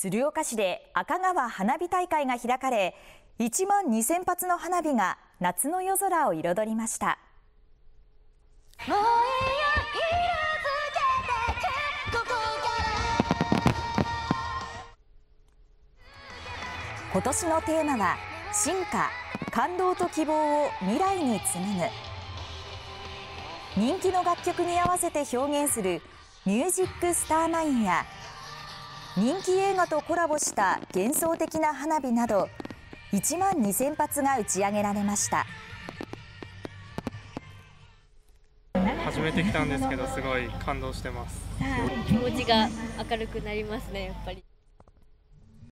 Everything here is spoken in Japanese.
鶴岡市で赤川花火大会が開かれ1万2000発の花火が夏の夜空を彩りました。今年のテーマは進化感動と希望を未来に紡ぐ。人気の楽曲に合わせて表現するミュージックスターマインや人気映画とコラボした幻想的な花火など1万2000発が打ち上げられました。初めて来たんですけどすごい感動してます。気持ちが明るくなりますねやっぱり